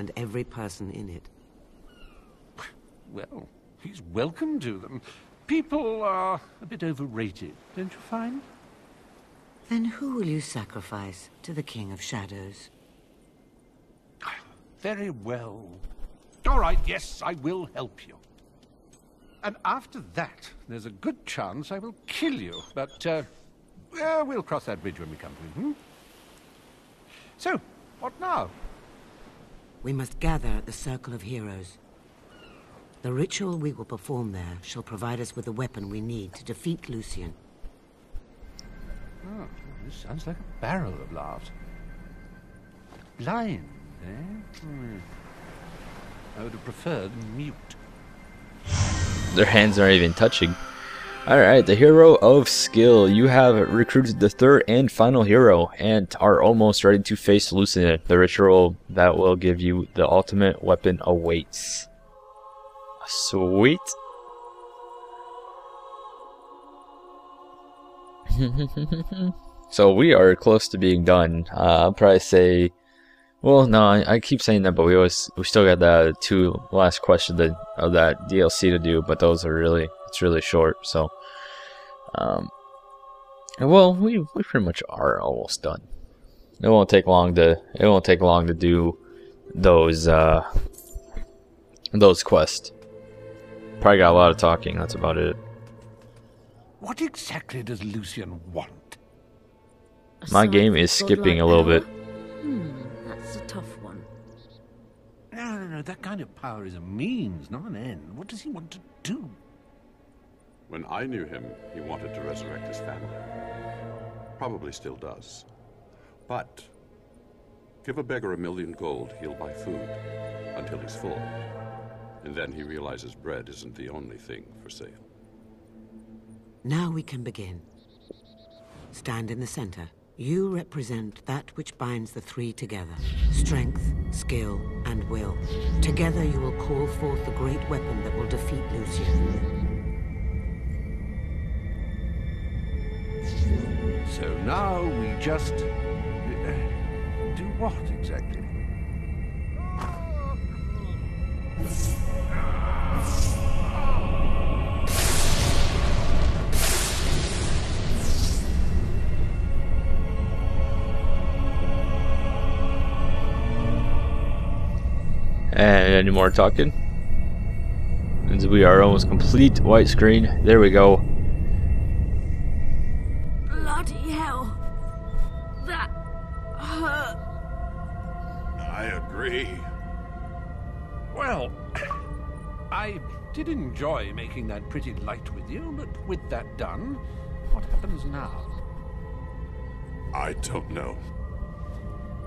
and every person in it. Well, he's welcome to them. People are a bit overrated, don't you find? Then who will you sacrifice to the King of Shadows? Very well. All right, yes, I will help you. And after that, there's a good chance I will kill you. But, uh, well, we'll cross that bridge when we come to it, hmm? So, what now? We must gather at the Circle of Heroes. The ritual we will perform there shall provide us with the weapon we need to defeat Lucien. Oh, this sounds like a barrel of laughs. Blind, eh? Hmm. I would have preferred mute. Their hands aren't even touching. Alright, the hero of skill. You have recruited the third and final hero and are almost ready to face Lucien. The ritual that will give you the ultimate weapon awaits. Sweet. so we are close to being done. Uh, I'll probably say, well, no, I, I, keep saying that, but we always we still got the two last questions of that DLC to do, but those are really it's really short. So, um, well, we we pretty much are almost done. It won't take long to it won't take long to do those uh those quests. Probably got a lot of talking. That's about it. What exactly does Lucien want? My game is skipping a little bit. Hmm, that's a tough one. No, no, no. That kind of power is a means, not an end. What does he want to do? When I knew him, he wanted to resurrect his family. Probably still does. But give a beggar a million gold, he'll buy food until he's full. And then he realizes bread isn't the only thing for sale. Now we can begin. Stand in the center. You represent that which binds the three together. Strength, skill, and will. Together you will call forth the great weapon that will defeat Lucien. So now we just... Uh, do what exactly? And any more talking? And we are almost complete white screen. There we go. Uh-huh. I agree. Well, I did enjoy making that pretty light with you, but with that done, what happens now? I don't know.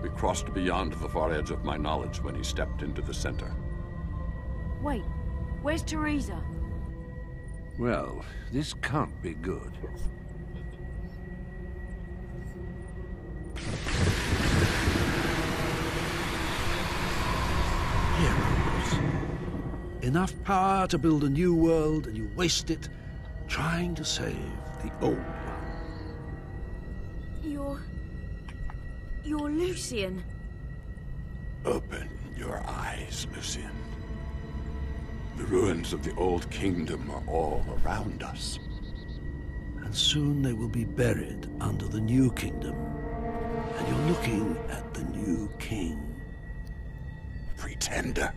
We crossed beyond the far edge of my knowledge when he stepped into the center. Wait, where's Theresa? Well, this can't be good. Heroes. Enough power to build a new world, and you waste it trying to save the old one. You're... You're Lucien. Open your eyes, Lucien. The ruins of the old kingdom are all around us. And soon they will be buried under the new kingdom. And you're looking at the new king. Pretender.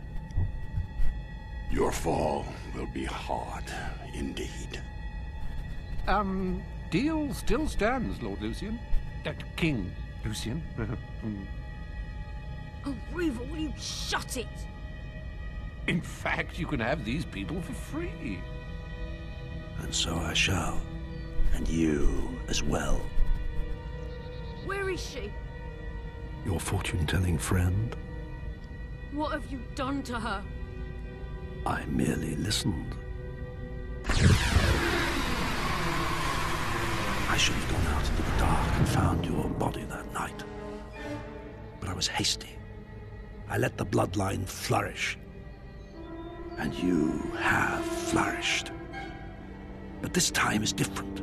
Your fall will be hard indeed. Um, deal still stands, Lord Lucien. That King Lucien. Oh, Reaver, will you shut it? In fact, you can have these people for free. And so I shall. And you as well. Where is she? Your fortune-telling friend? What have you done to her? I merely listened. I should have gone out into the dark and found your body that night. But I was hasty. I let the bloodline flourish. And you have flourished. But this time is different.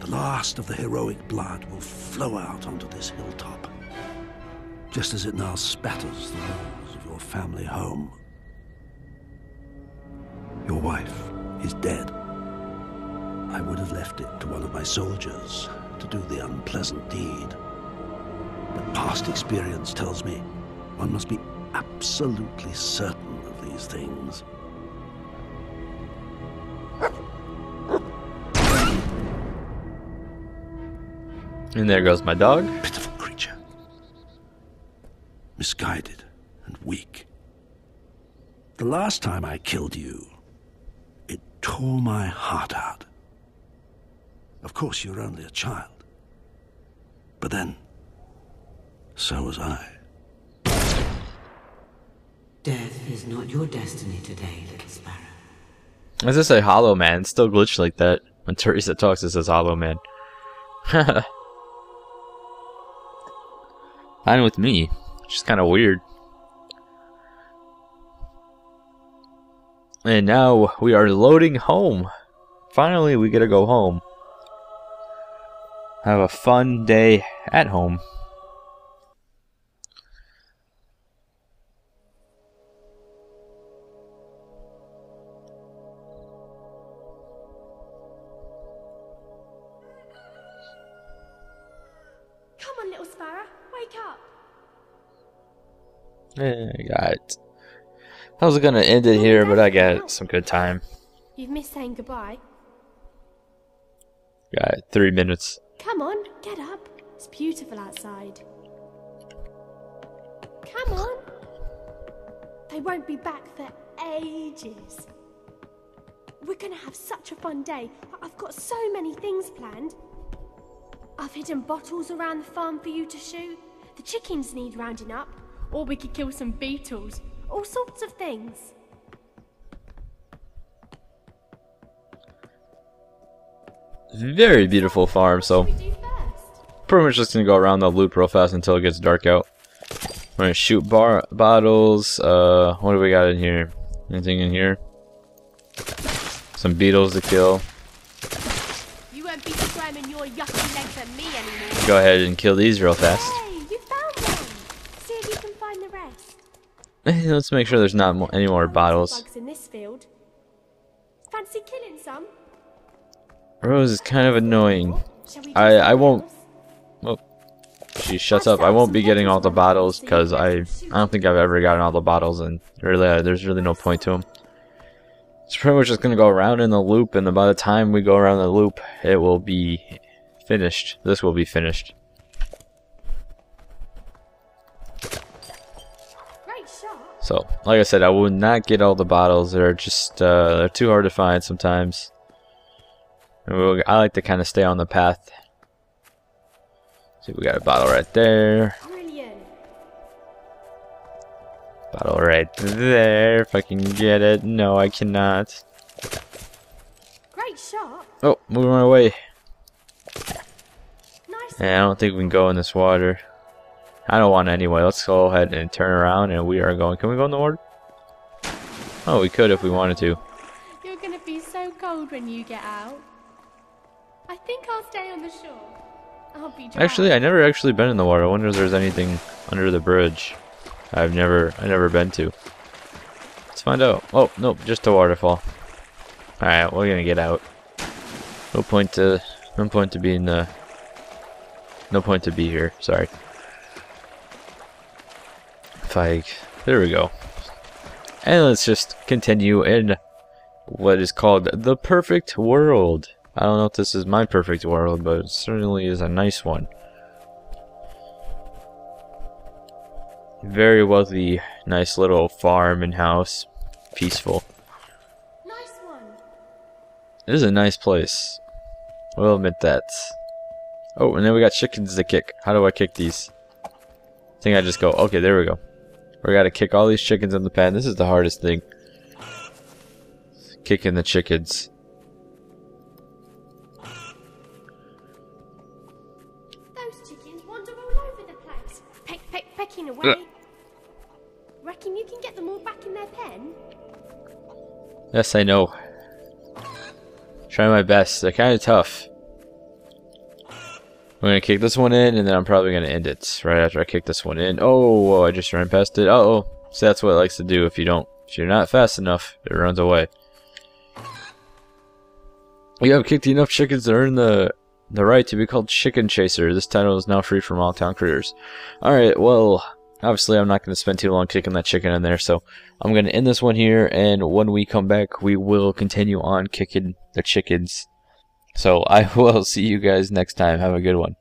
The last of the heroic blood will flow out onto this hilltop, just as it now spatters the walls of your family home. Your wife is dead. I would have left it to one of my soldiers to do the unpleasant deed. But past experience tells me one must be absolutely certain of these things. And there goes my dog. Pitiful creature. Misguided and weak. The last time I killed you, tore my heart out. Of course, you're only a child. But then, so was I. Death is not your destiny today, little sparrow. As I say Hollow Man, it's still glitched like that. When Theresa talks, it says Hollow Man. Fine with me. It's just kind of weird. And now we are loading home. Finally, we get to go home. Have a fun day at home. Come on, little sparrow, wake up. Eh, I got. I was gonna end it here, but I got some good time. You've missed saying goodbye. Got three minutes. Come on, get up. It's beautiful outside. Come on. They won't be back for ages. We're gonna have such a fun day. I've got so many things planned. I've hidden bottles around the farm for you to shoot. The chickens need rounding up. Or we could kill some beetles. All sorts of things. Very beautiful farm, so What do we do first? pretty much just gonna go around the loop real fast until it gets dark out. We're gonna shoot bar bottles. Uh, what do we got in here? Anything in here? Some beetles to kill. You won't be squirming your yucky legs at me anymore. Go ahead and kill these real fast. Hey, you found one. See if you can find the rest. Let's make sure there's not any more bottles. Bugs in this field. Fancy killing some? Rose is kind of annoying. Do I- I won't-? Well, she shuts up. I won't be getting all the bottles because I I don't think I've ever gotten all the bottles, and really uh, there's really no point to them. It's pretty much just gonna go around in the loop, and by the time we go around the loop, it will be finished. This will be finished. So, like I said, I would not get all the bottles. They're just uh, they're too hard to find sometimes. And we'll, I like to kind of stay on the path. See, we got a bottle right there. Bottle right there. If I can get it. No, I cannot. Great shot. Oh, moving my way. Nice. Yeah, I don't think we can go in this water. I don't want to anyway. Let's go ahead and turn around, and we are going. Can we go in the water? Oh, we could if we wanted to. You're gonna be so cold when you get out. I think I'll stay on the shore. I'll be dry. Actually, I never actually been in the water. I wonder if there's anything under the bridge. I've never, I never been to. Let's find out. Oh, nope, just a waterfall. Alright, we're gonna get out. No point to, no point to be in the, no point to be here, sorry. If I, there we go. And let's just continue in what is called the perfect world. I don't know if this is my perfect world, but it certainly is a nice one. Very wealthy, nice little farm and house. Peaceful. Nice one. It is a nice place. We'll admit that. Oh, and then we got chickens to kick. How do I kick these? I think I just go, okay, there we go. We gotta kick all these chickens in the pen. This is the hardest thing. Kicking the chickens. Those chickens wander all over the place. Peck, peck, pecking away. Ugh. Reckon you can get them all back in their pen? Yes, I know. Try my best. They're kind of tough. I'm gonna kick this one in, and then I'm probably gonna end it right after I kick this one in. Oh, whoa, I just ran past it. Uh oh. So that's what it likes to do. If you don't, if you're not fast enough, it runs away. You have kicked enough chickens to earn the the right to be called Chicken Chaser. This title is now free from all town careers. Alright, well, obviously I'm not going to spend too long kicking that chicken in there, so I'm going to end this one here, and when we come back, we will continue on kicking the chickens. So I will see you guys next time. Have a good one.